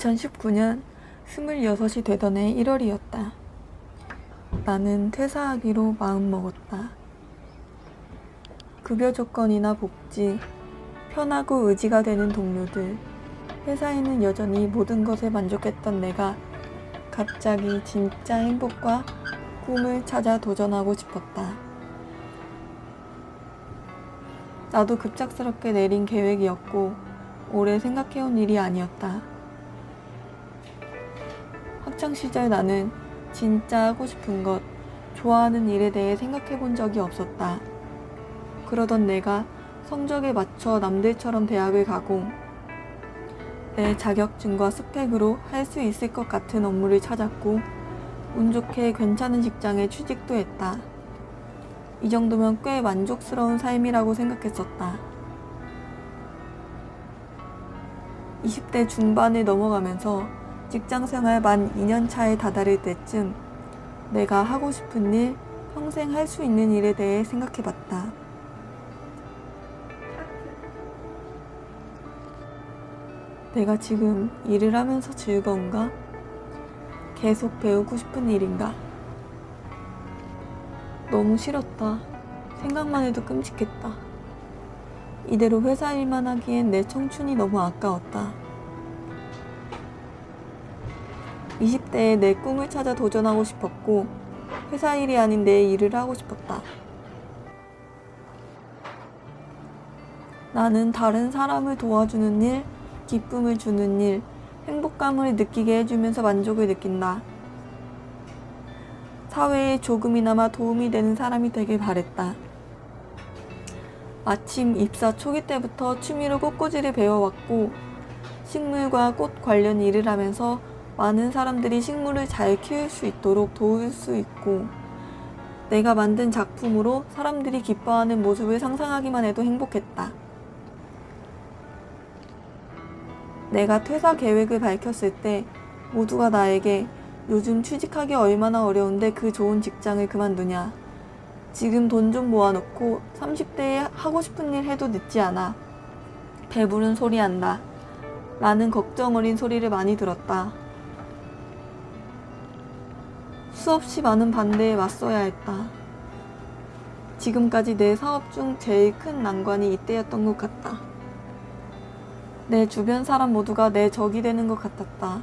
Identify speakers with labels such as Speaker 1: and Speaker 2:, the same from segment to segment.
Speaker 1: 2019년 26이 되던 해 1월이었다. 나는 퇴사하기로 마음먹었다. 급여 조건이나 복지, 편하고 의지가 되는 동료들, 회사에는 여전히 모든 것에 만족했던 내가 갑자기 진짜 행복과 꿈을 찾아 도전하고 싶었다. 나도 급작스럽게 내린 계획이었고 오래 생각해온 일이 아니었다. 학창 시절 나는 진짜 하고 싶은 것, 좋아하는 일에 대해 생각해 본 적이 없었다. 그러던 내가 성적에 맞춰 남들처럼 대학을 가고 내 자격증과 스펙으로 할 수 있을 것 같은 업무를 찾았고 운 좋게 괜찮은 직장에 취직도 했다. 이 정도면 꽤 만족스러운 삶이라고 생각했었다. 20대 중반을 넘어가면서 직장 생활 만 2년 차에 다다를 때쯤 내가 하고 싶은 일, 평생 할 수 있는 일에 대해 생각해 봤다. 내가 지금 일을 하면서 즐거운가? 계속 배우고 싶은 일인가? 너무 싫었다. 생각만 해도 끔찍했다. 이대로 회사 일만 하기엔 내 청춘이 너무 아까웠다. 20대에 내 꿈을 찾아 도전하고 싶었고, 회사 일이 아닌 내 일을 하고 싶었다. 나는 다른 사람을 도와주는 일, 기쁨을 주는 일, 행복감을 느끼게 해주면서 만족을 느낀다. 사회에 조금이나마 도움이 되는 사람이 되길 바랬다. 마침 입사 초기 때부터 취미로 꽃꽂이를 배워왔고, 식물과 꽃 관련 일을 하면서 많은 사람들이 식물을 잘 키울 수 있도록 도울 수 있고, 내가 만든 작품으로 사람들이 기뻐하는 모습을 상상하기만 해도 행복했다. 내가 퇴사 계획을 밝혔을 때 모두가 나에게 요즘 취직하기 얼마나 어려운데 그 좋은 직장을 그만두냐. 지금 돈 좀 모아놓고 30대에 하고 싶은 일 해도 늦지 않아. 배부른 소리 한다. 라는 걱정 어린 소리를 많이 들었다. 수없이 많은 반대에 맞서야 했다. 지금까지 내 사업 중 제일 큰 난관이 이때였던 것 같다. 내 주변 사람 모두가 내 적이 되는 것 같았다.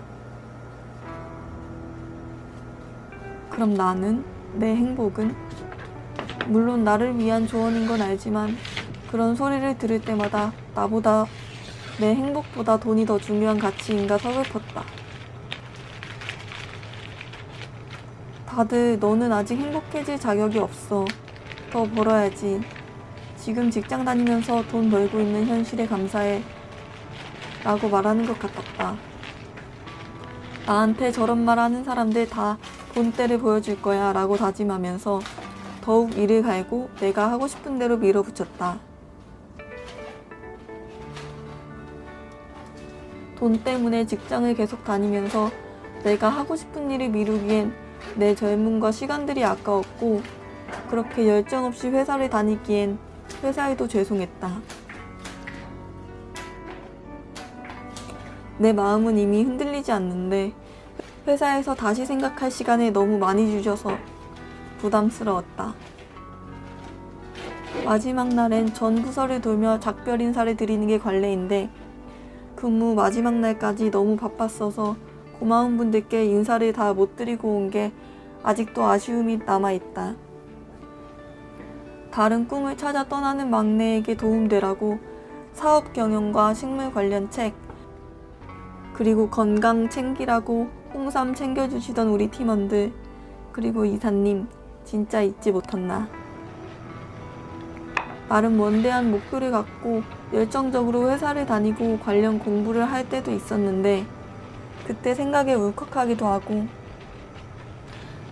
Speaker 1: 그럼 나는, 내 행복은? 물론 나를 위한 조언인 건 알지만 그런 소리를 들을 때마다 나보다 내 행복보다 돈이 더 중요한 가치인가 서글펐다. 다들 너는 아직 행복해질 자격이 없어. 더 벌어야지. 지금 직장 다니면서 돈 벌고 있는 현실에 감사해. 라고 말하는 것 같았다. 나한테 저런 말 하는 사람들 다 본때를 보여줄 거야 라고 다짐하면서 더욱 일을 갈고 내가 하고 싶은 대로 밀어붙였다. 돈 때문에 직장을 계속 다니면서 내가 하고 싶은 일을 미루기엔 내 젊음과 시간들이 아까웠고 그렇게 열정 없이 회사를 다니기엔 회사에도 죄송했다. 내 마음은 이미 흔들리지 않는데 회사에서 다시 생각할 시간을 너무 많이 주셔서 부담스러웠다. 마지막 날엔 전 부서를 돌며 작별 인사를 드리는 게 관례인데 근무 마지막 날까지 너무 바빴어서 고마운 분들께 인사를 다 못 드리고 온 게 아직도 아쉬움이 남아있다. 다른 꿈을 찾아 떠나는 막내에게 도움되라고 사업 경영과 식물 관련 책, 그리고 건강 챙기라고 홍삼 챙겨주시던 우리 팀원들, 그리고 이사님, 진짜 잊지 못한다. 나름 원대한 목표를 갖고 열정적으로 회사를 다니고 관련 공부를 할 때도 있었는데, 그때 생각에 울컥하기도 하고,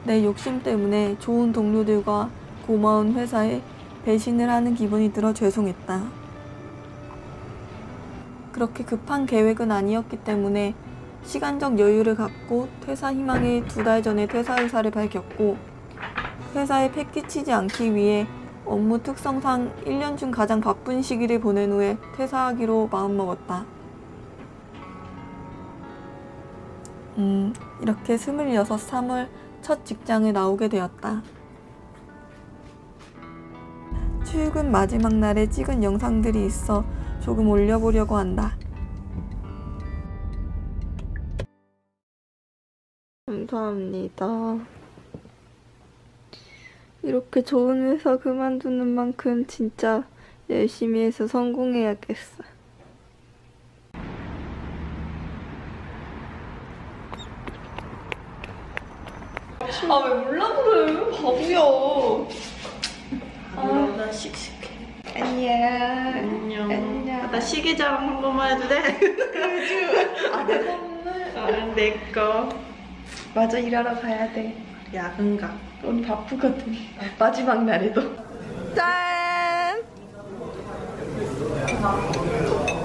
Speaker 1: 내 욕심 때문에 좋은 동료들과 고마운 회사에 배신을 하는 기분이 들어 죄송했다. 그렇게 급한 계획은 아니었기 때문에 시간적 여유를 갖고 퇴사 희망이 두달 전에 퇴사 의사를 밝혔고 회사에 패 끼치지 않기 위해 업무 특성상 1년 중 가장 바쁜 시기를 보낸 후에 퇴사하기로 마음먹었다. 음, 이렇게 26, 3월 첫 직장에 나오게 되었다. 출근 마지막 날에 찍은 영상들이 있어 조금 올려보려고 한다. 감사합니다. 이렇게 좋은 회사 그만두는 만큼 진짜 열심히 해서 성공해야겠어. 아 왜 몰라 그래 바보야.
Speaker 2: 아, 나 씩씩해.
Speaker 1: 안녕.
Speaker 2: 안녕.
Speaker 1: 안녕.
Speaker 2: 나 시계 자랑 한 번만 해도 돼?
Speaker 1: 아 내 선물.
Speaker 2: 아, 내 거.
Speaker 1: 맞아 일하러 가야 돼.
Speaker 2: 야근가.
Speaker 1: 오늘 바쁘거든. 마지막 날에도. 짠.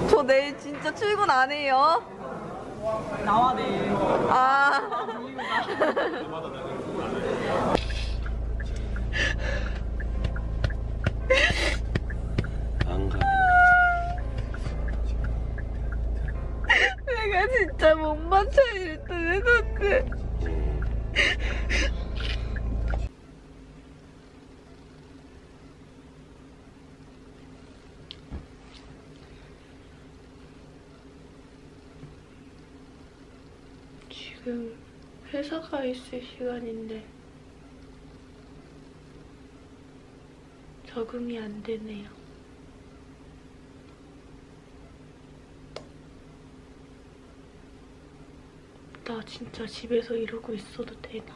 Speaker 1: 저 내일 진짜 출근 안 해요.
Speaker 2: 나와 내일.
Speaker 1: 아. 내가 진짜 못 맞춰 이랬던 했었지.
Speaker 3: 음,
Speaker 2: 지금 회사가 있을 시간인데 적응이 안 되네요. 나 진짜 집에서 이러고 있어도 되나?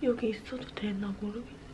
Speaker 2: 여기 있어도 되나 모르겠네.